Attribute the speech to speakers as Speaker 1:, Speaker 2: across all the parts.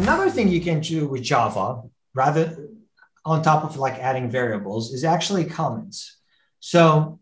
Speaker 1: another thing you can do with Java, rather on top of like adding variables, is actually comments. So,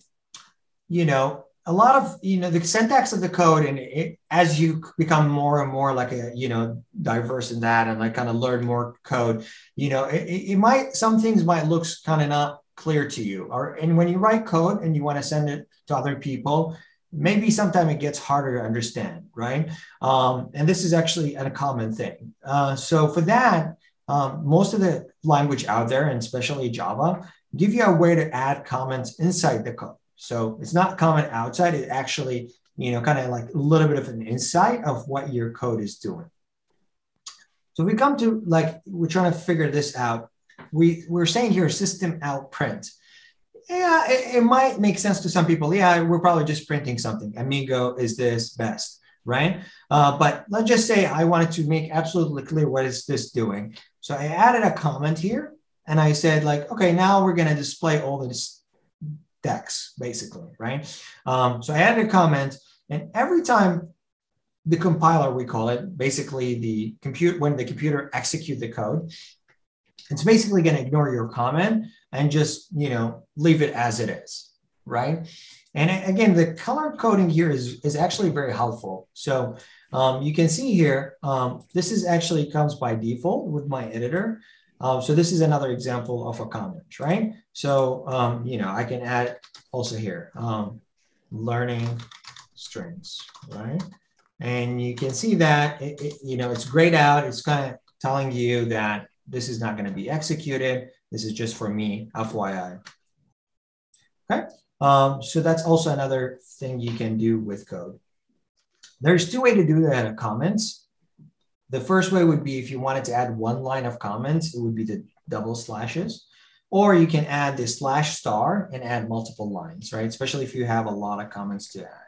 Speaker 1: you know, a lot of you know the syntax of the code and it, as you become more and more like a you know diverse in that and like kind of learn more code you know it, it might some things might look kind of not clear to you or and when you write code and you want to send it to other people maybe sometimes it gets harder to understand right um, and this is actually a common thing uh, so for that um, most of the language out there and especially java give you a way to add comments inside the code so it's not comment outside, it actually, you know, kind of like a little bit of an insight of what your code is doing. So we come to like, we're trying to figure this out. We, we're saying here system out print. Yeah, it, it might make sense to some people. Yeah, we're probably just printing something. Amigo is this best, right? Uh, but let's just say I wanted to make absolutely clear what is this doing. So I added a comment here and I said like, okay, now we're going to display all this decks, basically, right? Um, so I added a comment, and every time the compiler, we call it, basically the compute when the computer execute the code, it's basically going to ignore your comment and just you know leave it as it is, right? And again, the color coding here is is actually very helpful. So um, you can see here, um, this is actually comes by default with my editor. Um, so this is another example of a comment, right? So, um, you know, I can add also here, um, learning strings, right? And you can see that, it, it, you know, it's grayed out. It's kind of telling you that this is not going to be executed. This is just for me, FYI. Okay. Um, so that's also another thing you can do with code. There's two ways to do that in comments. The first way would be if you wanted to add one line of comments, it would be the double slashes. Or you can add the slash star and add multiple lines, right? Especially if you have a lot of comments to add.